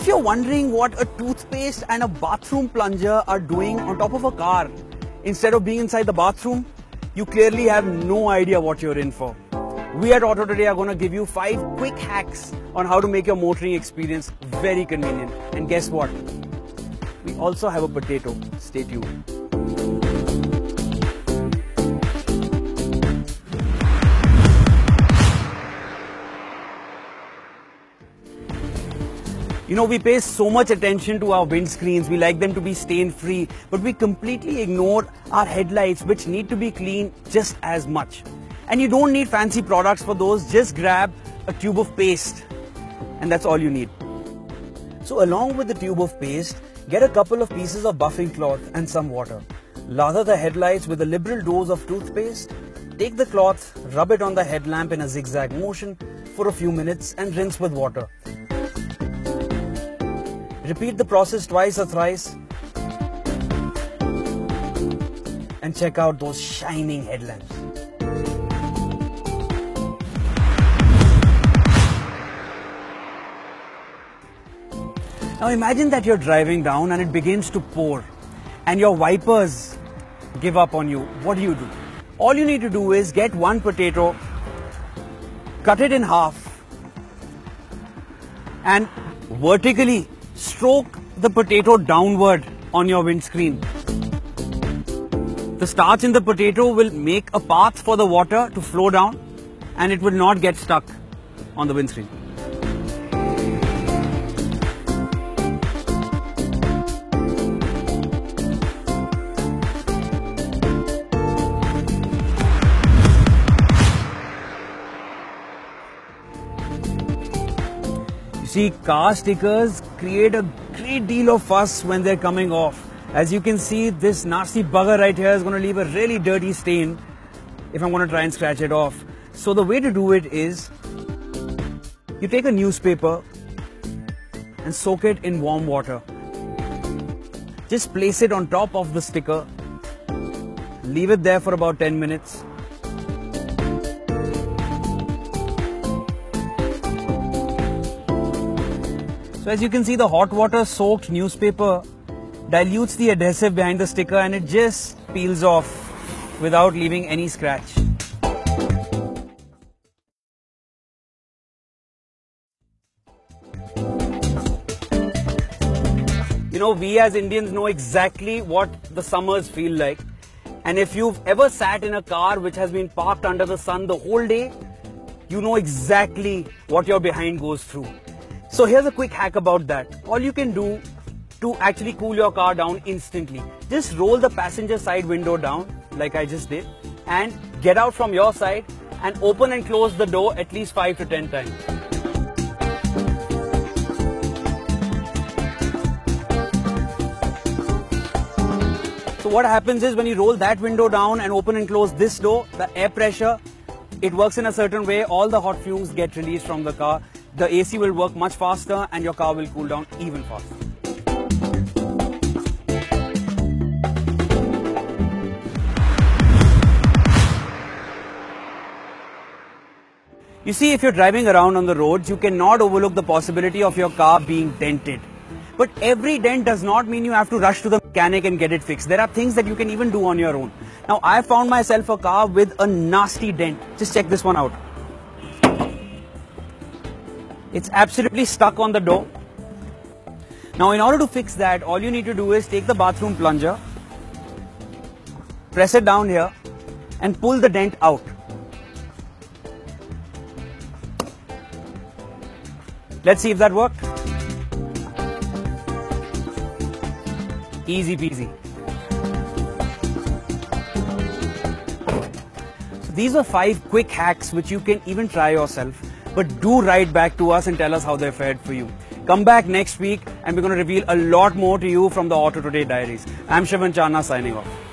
if you're wondering what a toothpaste and a bathroom plunger are doing on top of a car instead of being inside the bathroom, you clearly have no idea what you're in for. We at Auto Today are going to give you five quick hacks on how to make your motoring experience very convenient. And guess what? We also have a potato. Stay tuned. You know, we pay so much attention to our windscreens, we like them to be stain free, but we completely ignore our headlights, which need to be clean just as much. And you don't need fancy products for those, just grab a tube of paste, and that's all you need. So, along with the tube of paste, get a couple of pieces of buffing cloth and some water. Lather the headlights with a liberal dose of toothpaste. Take the cloth, rub it on the headlamp in a zigzag motion for a few minutes, and rinse with water. Repeat the process twice or thrice and check out those shining headlamps. Now imagine that you're driving down and it begins to pour and your wipers give up on you. What do you do? All you need to do is get one potato, cut it in half and vertically stroke the potato downward on your windscreen. The starch in the potato will make a path for the water to flow down and it will not get stuck on the windscreen. See, car stickers create a great deal of fuss when they're coming off. As you can see, this nasty bugger right here is going to leave a really dirty stain if I'm going to try and scratch it off. So the way to do it is, you take a newspaper and soak it in warm water. Just place it on top of the sticker, leave it there for about 10 minutes So as you can see the hot water soaked newspaper dilutes the adhesive behind the sticker and it just peels off without leaving any scratch. You know, we as Indians know exactly what the summers feel like. And if you've ever sat in a car which has been parked under the sun the whole day, you know exactly what your behind goes through. So here's a quick hack about that. All you can do to actually cool your car down instantly, just roll the passenger side window down like I just did and get out from your side and open and close the door at least 5 to 10 times. So what happens is when you roll that window down and open and close this door, the air pressure, it works in a certain way, all the hot fumes get released from the car the AC will work much faster and your car will cool down even faster. You see, if you're driving around on the roads, you cannot overlook the possibility of your car being dented. But every dent does not mean you have to rush to the mechanic and get it fixed. There are things that you can even do on your own. Now, I found myself a car with a nasty dent. Just check this one out. It's absolutely stuck on the door. Now in order to fix that, all you need to do is take the bathroom plunger, press it down here and pull the dent out. Let's see if that worked. Easy peasy. So these are five quick hacks which you can even try yourself but do write back to us and tell us how they fared for you. Come back next week and we're going to reveal a lot more to you from the Auto Today Diaries. I'm Shivan Channa signing off.